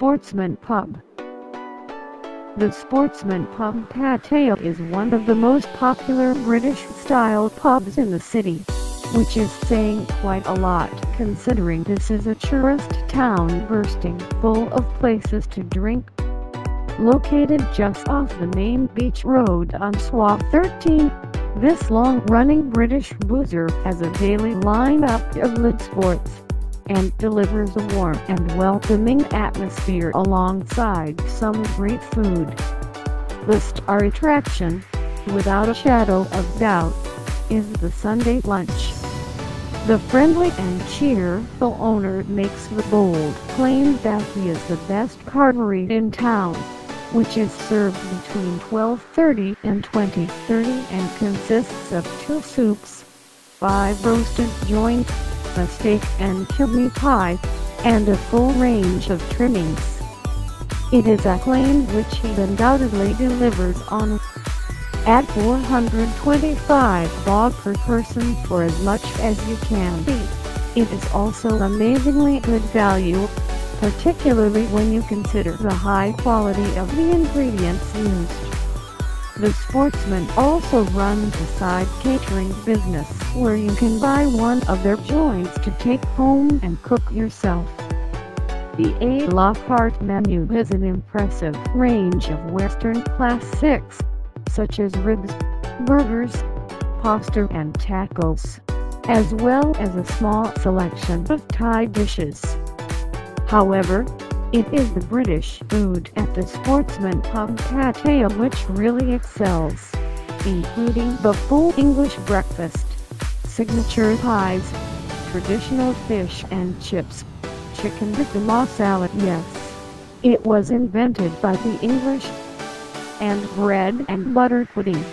Sportsman Pub The Sportsman Pub Pattaya is one of the most popular British-style pubs in the city, which is saying quite a lot considering this is a tourist town bursting full of places to drink. Located just off the main beach road on Soi 13, this long-running British boozer has a daily lineup of lit sports and delivers a warm and welcoming atmosphere alongside some great food. The star attraction, without a shadow of doubt, is the Sunday lunch. The friendly and cheerful owner makes the bold claim that he is the best carvery in town, which is served between 12.30 and 20.30 and consists of two soups, five roasted joints, a steak and kidney pie, and a full range of trimmings. It is a claim which he undoubtedly delivers on. At 425 bob per person for as much as you can eat, it is also amazingly good value, particularly when you consider the high quality of the ingredients used. The Sportsman also runs a side catering business where you can buy one of their joints to take home and cook yourself. The A La Carte menu has an impressive range of Western classics, such as ribs, burgers, pasta and tacos, as well as a small selection of Thai dishes. However, it is the British food at the Sportsman Pub Pattaya which really excels, including the full English breakfast, signature pies, traditional fish and chips, chicken tikka salad yes, it was invented by the English, and bread and butter pudding.